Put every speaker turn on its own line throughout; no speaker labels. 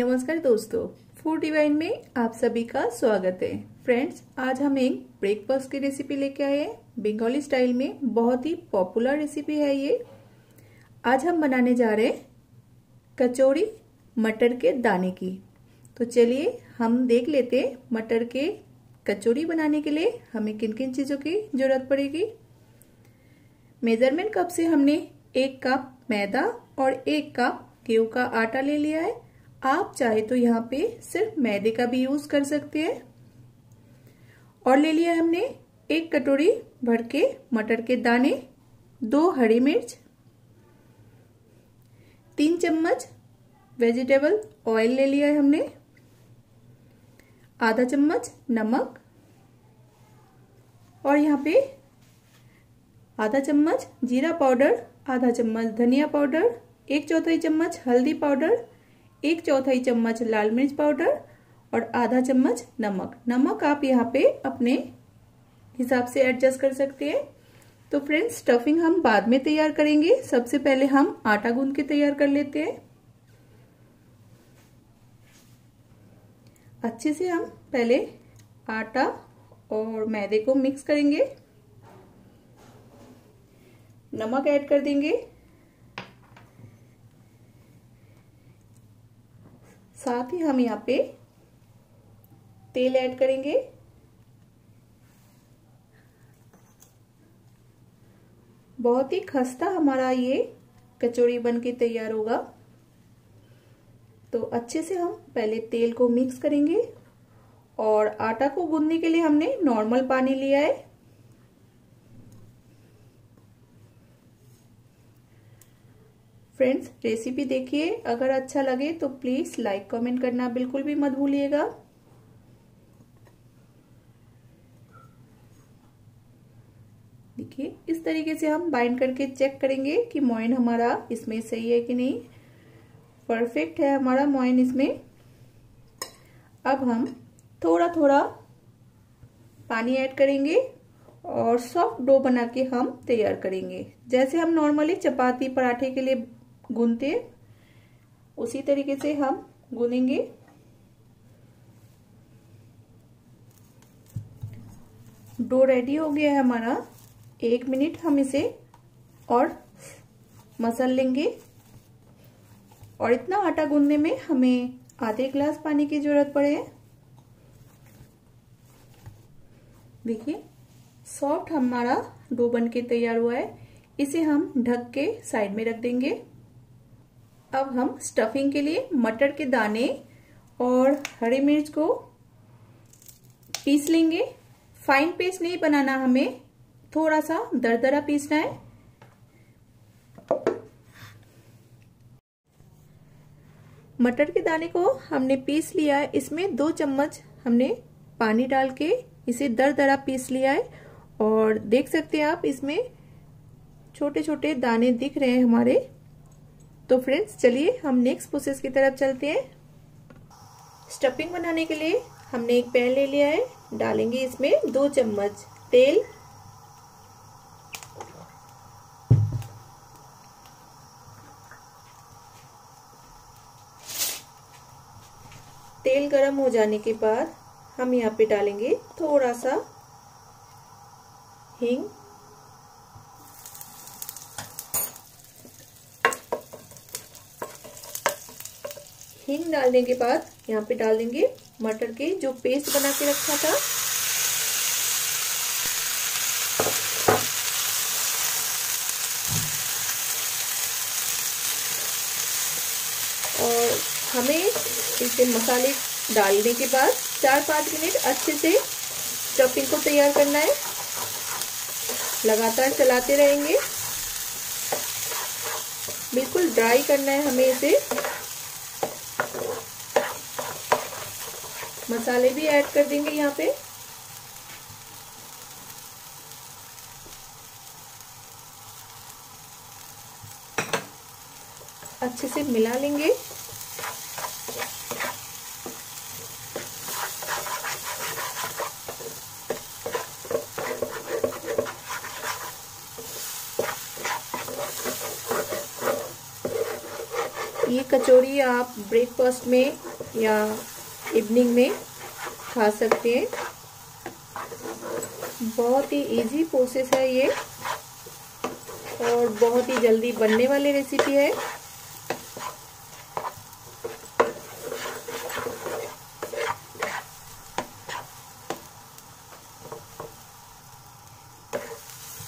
नमस्कार दोस्तों food divine में आप सभी का स्वागत है। फ्रेंड्स आज हम एक ब्रेकफास्ट की रेसिपी लेके आए हैं। बंगाली स्टाइल में बहुत ही पॉपुलर रेसिपी है ये। आज हम बनाने जा रहे हैं कचौड़ी मटर के दाने की। तो चलिए, हम देख लेते हैं मटर के कचौड़ी बनाने के लिए हमें किन किन चीज़ों की ज़रूरत पड़ेगी। मेज़रमेंट कप से हमने एक कप मैदा और एक कप गेहूँ का आटा ले लिया है। आप चाहे तो यहाँ पे सिर्फ़ मैदे का भी यूज़ कर सकते हैं। और ले लिया हमने एक कटोरी भर के मटर के दाने, दो हरी मिर्च, तीन चम्मच वेजिटेबल ऑयल ले लिया है हमने, आधा चम्मच नमक, और यहाँ पे आधा चम्मच जीरा पाउडर, आधा चम्मच धनिया पाउडर, एक चौथाई चम्मच हल्दी पाउडर एक चौथाई चम्मच लाल मिर्च पाउडर और आधा चम्मच नमक। नमक आप यहाँ पे अपने हिसाब से एडजस्ट कर सकते हैं। तो फ्रेंड्स स्टफिंग हम बाद में तैयार करेंगे। सबसे पहले हम आटा गूंद के तैयार कर लेते हैं। अच्छे से हम पहले आटा और मैदे को मिक्स करेंगे। नमक ऐड कर देंगे। साथ ही हम यहाँ पे तेल ऐड करेंगे। बहुत ही खस्ता हमारा ये कचौड़ी बन के तैयार होगा। तो अच्छे से हम पहले तेल को मिक्स करेंगे और आटा को गूंदने के लिए हमने नॉर्मल पानी लिया है। फ्रेंड्स रेसिपी देखिए। अगर अच्छा लगे तो प्लीज़ लाइक कमेंट करना बिल्कुल भी मत भूलिएगा। देखिए, इस तरीके से हम बाइंड करके चेक करेंगे कि मोइन हमारा इसमें सही है कि नहीं। परफेक्ट है हमारा मोइन इसमें। अब हम थोड़ा थोड़ा पानी ऐड करेंगे और सॉफ्ट डो बना के हम तैयार करेंगे। जैसे हम नॉर्मली चपाती पराठे के लिए गूंदते उसी तरीके से हम गुनेंगे। डो रेडी हो गया है हमारा। एक मिनट हम इसे और मसल लेंगे। और इतना आटा गूंदने में हमें आधे ग्लास पानी की ज़रूरत पड़े देखिए, सॉफ्ट हमारा डो बन के तैयार हुआ है। इसे हम ढक के साइड में रख देंगे। अब हम स्टफिंग के लिए मटर के दाने और हरी मिर्च को पीस लेंगे। फाइन पेस्ट नहीं बनाना हमें थोड़ा सा दरदरा पीसना है। मटर के दाने को हमने पीस लिया है। इसमें दो चम्मच हमने पानी डाल के इसे दर दरा पीस लिया है। और देख सकते हैं आप, इसमें छोटे छोटे दाने दिख रहे हैं हमारे। तो फ्रेंड्स चलिए हम नेक्स्ट प्रोसेस की तरफ़ चलते हैं। स्टफिंग बनाने के लिए हमने एक पैन ले लिया है। डालेंगे इसमें दो चम्मच तेल। तेल गरम हो जाने के बाद हम यहाँ पे डालेंगे थोड़ा सा हींग। हींग डालने के बाद। यहाँ पे डाल देंगे मटर के जो पेस्ट बना के रखा था। और हमें इसे मसाले डालने के बाद चार पाँच मिनट अच्छे से स्टफिंग को तैयार करना है। लगातार चलाते रहेंगे। बिल्कुल ड्राई करना है हमें इसे। मसाले भी ऐड कर देंगे यहाँ पे। अच्छे से मिला लेंगे। ये कचौरी आप ब्रेकफास्ट में या इवनिंग में खा सकते हैं। बहुत ही इजी प्रोसेस है ये। और बहुत ही जल्दी बनने वाली रेसिपी है।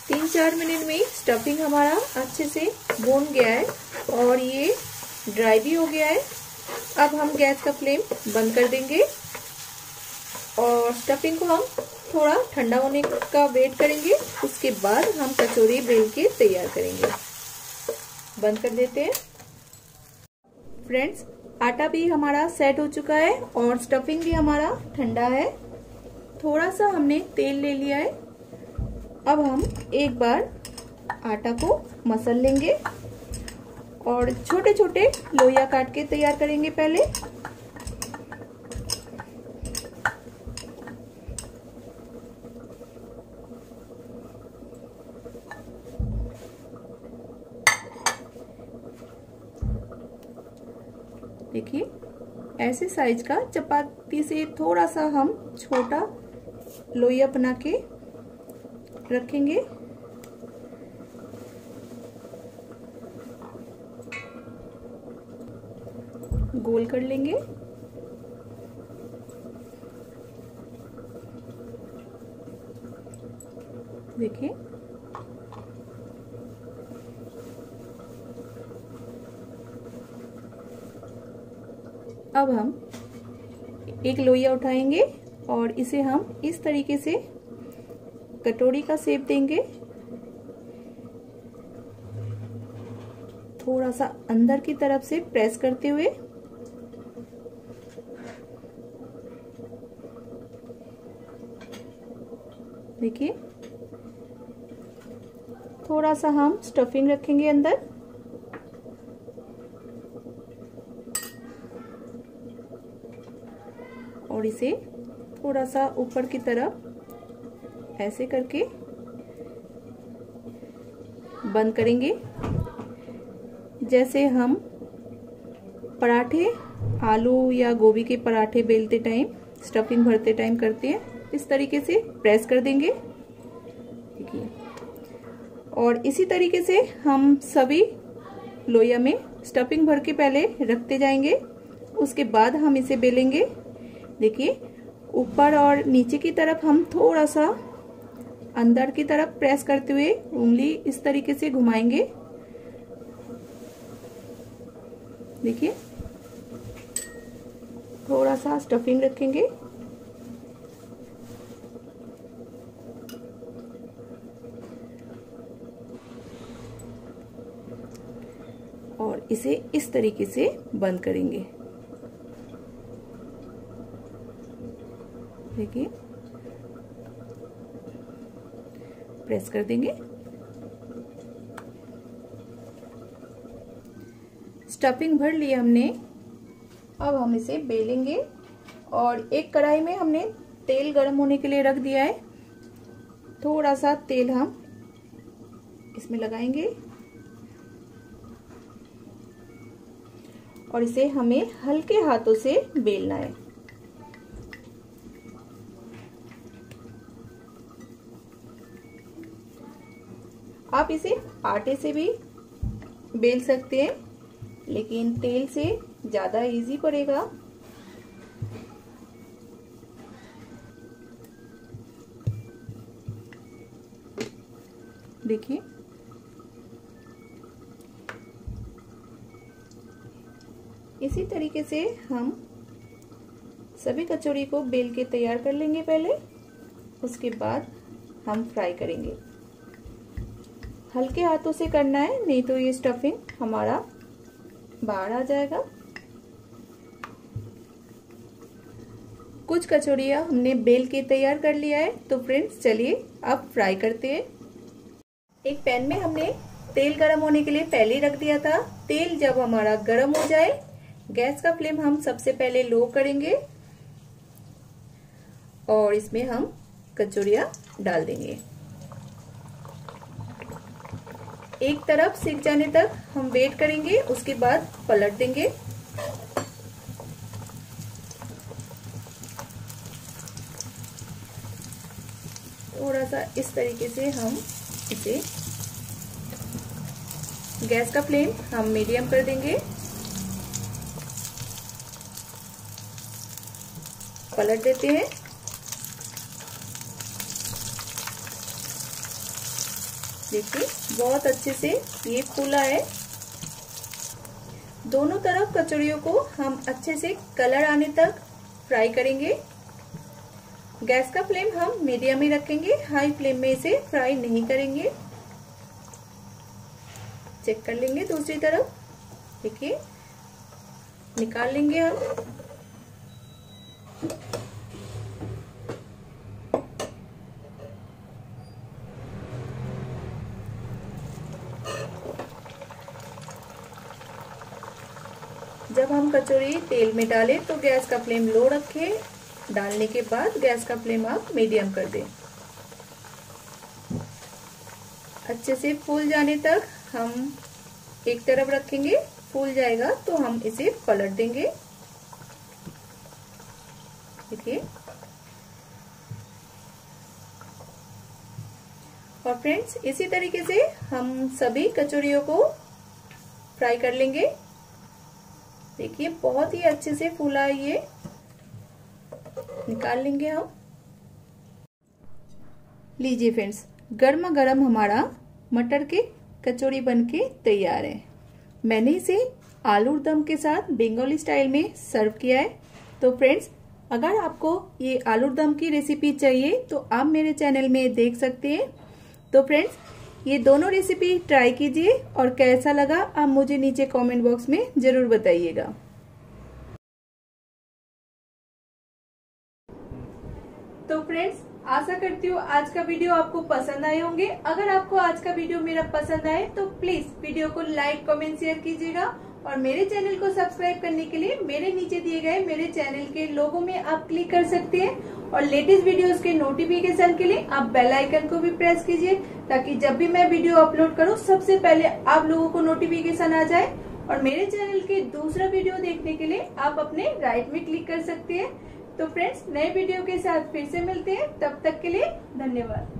तीन चार मिनट में स्टफिंग हमारा अच्छे से भून गया है। और ये ड्राई भी हो गया है। अब हम गैस का फ्लेम बंद कर देंगे और स्टफिंग को हम थोड़ा ठंडा होने का वेट करेंगे। उसके बाद हम कचौरी बेल के तैयार करेंगे। बंद कर देते हैं। फ्रेंड्स आटा भी हमारा सेट हो चुका है और स्टफिंग भी हमारा ठंडा है। थोड़ा सा हमने तेल ले लिया है। अब हम एक बार आटा को मसल लेंगे। और छोटे छोटे लोहिया काट के तैयार करेंगे पहले। देखिए, ऐसे साइज़ का चपाती से थोड़ा सा हम छोटा लोहिया बना के रखेंगे। गोल कर लेंगे। देखिए अब हम एक लोहिया उठाएँगे और इसे हम इस तरीके से कटोरी का सेप देंगे। थोड़ा सा अंदर की तरफ़ से प्रेस करते हुए देखिए। थोड़ा सा हम स्टफिंग रखेंगे अंदर। और इसे थोड़ा सा ऊपर की तरफ़ ऐसे करके बंद करेंगे। जैसे हम पराठे, आलू या गोभी के पराठे बेलते टाइम स्टफिंग भरते टाइम करते हैं। इस तरीके से प्रेस कर देंगे। देखिए। और इसी तरीके से हम सभी लोया में स्टफिंग भर के पहले रखते जाएँगे। उसके बाद हम इसे बेलेंगे। देखिए, ऊपर और नीचे की तरफ़ हम थोड़ा सा अंदर की तरफ़ प्रेस करते हुए उंगली इस तरीके से घुमाएँगे। देखिए। थोड़ा सा स्टफिंग रखेंगे और इसे इस तरीके से बंद करेंगे। देखिए। प्रेस कर देंगे। स्टफिंग भर लिया हमने। अब हम इसे बेलेंगे और एक कढ़ाई में हमने तेल गर्म होने के लिए रख दिया है। थोड़ा सा तेल हम इसमें लगाएँगे। और इसे हमें हल्के हाथों से बेलना है। आप इसे आटे से भी बेल सकते हैं, लेकिन तेल से ज़्यादा इजी पड़ेगा। देखिए इसी तरीके से हम सभी कचौड़ी को बेल के तैयार कर लेंगे पहले। उसके बाद हम फ्राई करेंगे। हल्के हाथों से करना है, नहीं तो ये स्टफिंग हमारा बाहर आ जाएगा। कुछ कचौड़ियाँ हमने बेल के तैयार कर लिया है। तो फ्रेंड्स चलिए अब फ्राई करते हैं। एक पैन में हमने तेल गरम होने के लिए पहले रख दिया था। तेल जब हमारा गरम हो जाए गैस का फ्लेम हम सबसे पहले लो करेंगे और इसमें हम कचौरिया डाल देंगे। एक तरफ़ सीख जाने तक हम वेट करेंगे, उसके बाद पलट देंगे। थोड़ा सा इस तरीके से हम इसे गैस का फ्लेम हम मीडियम कर देंगे। पलट देते हैं। देखिए, बहुत अच्छे से ये फूला है। दोनों तरफ़ कचौड़ियों को हम अच्छे से कलर आने तक फ्राई करेंगे। गैस का फ्लेम हम मीडियम ही रखेंगे, हाई फ्लेम में इसे फ्राई नहीं करेंगे। चेक कर लेंगे दूसरी तरफ़। देखिए, निकाल लेंगे हम। जब हम कचौरी तेल में डालें तो गैस का फ्लेम लो रखें। डालने के बाद गैस का फ्लेम आप मीडियम कर दें। अच्छे से फूल जाने तक हम एक तरफ़ रखेंगे, फूल जाएगा तो हम इसे पलट देंगे। देखिए और फ्रेंड्स इसी तरीके से हम सभी कचौड़ियों को फ्राई कर लेंगे। देखिए, बहुत ही अच्छे से फूला ये। निकाल लेंगे हम। लीजिए फ्रेंड्स गर्मा गर्म हमारा मटर के कचौड़ी बनके तैयार है। मैंने इसे आलू दम के साथ बंगाली स्टाइल में सर्व किया है। तो फ्रेंड्स अगर आपको ये आलू दम की रेसिपी चाहिए तो आप मेरे चैनल में देख सकते हैं। तो फ्रेंड्स ये दोनों रेसिपी ट्राई कीजिए और कैसा लगा, आप मुझे नीचे कमेंट बॉक्स में ज़रूर बताइएगा। तो फ्रेंड्स आशा करती हूँ आज का वीडियो आपको पसंद आए होंगे। अगर आपको आज का वीडियो मेरा पसंद आए तो प्लीज़ वीडियो को लाइक कमेंट शेयर कीजिएगा। और मेरे चैनल को सब्सक्राइब करने के लिए मेरे नीचे दिए गए मेरे चैनल के लोगों में आप क्लिक कर सकते हैं और लेटेस्ट वीडियोस के नोटिफिकेशन के लिए आप बेल आइकन को भी प्रेस कीजिए ताकि जब भी मैं वीडियो अपलोड करूँ, सबसे पहले आप लोगों को नोटिफिकेशन आ जाए और मेरे चैनल के दूसरा वीडियो देखने के लिए आप अपने राइट में क्लिक कर सकते हैं। तो फ्रेंड्स नए वीडियो के साथ फिर से मिलते हैं। तब तक के लिए धन्यवाद।